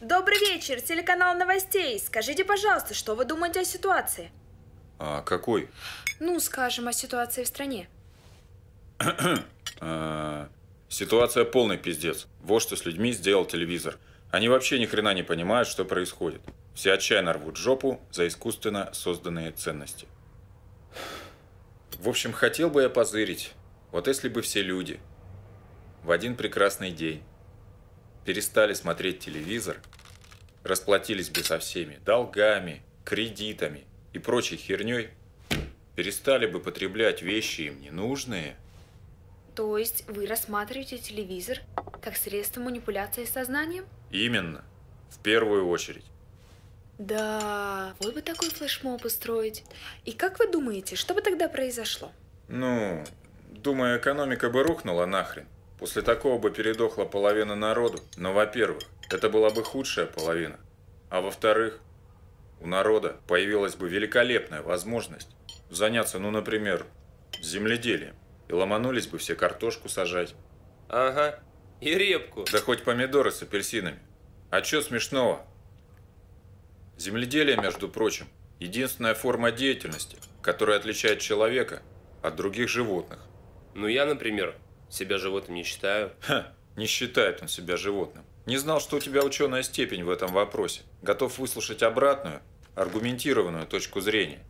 Добрый вечер, телеканал новостей. Скажите, пожалуйста, что вы думаете о ситуации? А какой? Ну, скажем, о ситуации в стране. А, ситуация полный пиздец. Вот что с людьми сделал телевизор. Они вообще ни хрена не понимают, что происходит. Все отчаянно рвут жопу за искусственно созданные ценности. В общем, хотел бы я позырить. Вот если бы все люди в один прекрасный день перестали смотреть телевизор, расплатились бы со всеми долгами, кредитами и прочей херней, перестали бы потреблять вещи им ненужные. То есть вы рассматриваете телевизор как средство манипуляции сознанием? Именно. В первую очередь. Да, вот бы такой флешмоб устроить. И как вы думаете, что бы тогда произошло? Ну, думаю, экономика бы рухнула нахрен. После такого бы передохла половина народу. Но, во-первых, это была бы худшая половина. А во-вторых, у народа появилась бы великолепная возможность заняться, ну, например, земледелием. И ломанулись бы все картошку сажать. Ага, и репку. Да хоть помидоры с апельсинами. А чё смешного? Земледелие, между прочим, единственная форма деятельности, которая отличает человека от других животных. Ну я, например, себя животным не считаю. Ха, не считает он себя животным. Не знал, что у тебя ученая степень в этом вопросе. Готов выслушать обратную, аргументированную точку зрения.